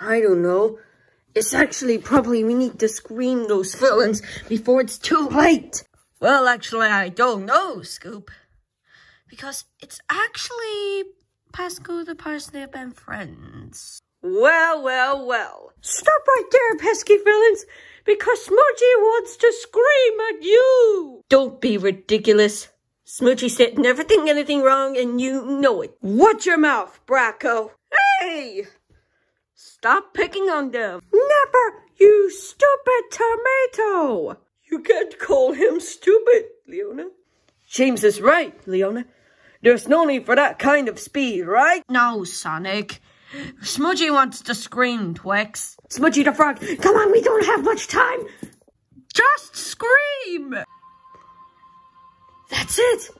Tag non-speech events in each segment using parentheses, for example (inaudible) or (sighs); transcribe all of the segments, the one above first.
I don't know. It's actually probably we need to scream those villains before it's too late. Well, actually, I don't know, Scoop. Because it's actually Pasco the Parsnip and Friends. Well, well, well. Stop right there, pesky villains, because Smoochy wants to scream at you. Don't be ridiculous. Smoochy said never think anything wrong and you know it. Watch your mouth, Bracco. Hey! Stop picking on them. Never, you stupid tomato. You can't call him stupid, Leona. James is right, Leona. There's no need for that kind of speed, right? No, Sonic. Smoochy wants to scream, Twix. Smoochy the Frog, come on, we don't have much time. Just scream! That's it.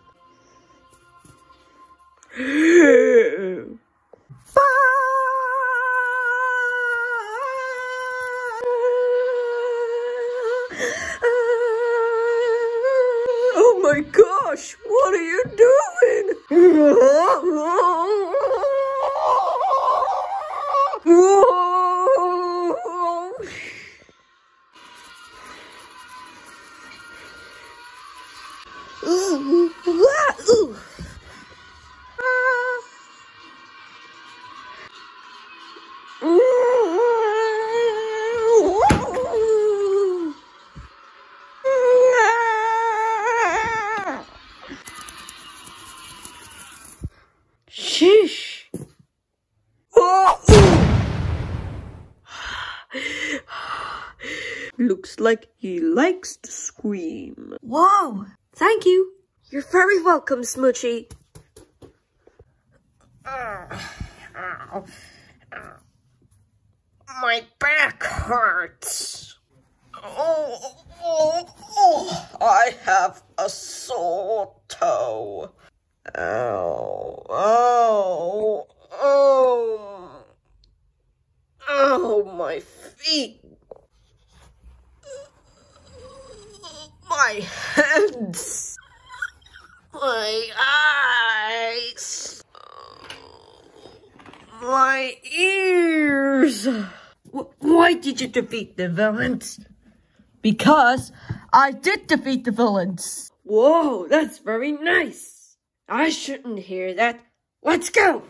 My gosh, what are you doing? (laughs) Looks like he likes to scream. Whoa! Thank you. You're very welcome, Smoochy. (sighs) My back hurts. Oh, oh, oh, I have a sore toe. Ow, oh, oh, oh, my feet. My hands. My eyes. My ears. Why did you defeat the villains? Because I did defeat the villains. Whoa, that's very nice. I shouldn't hear that. Let's go.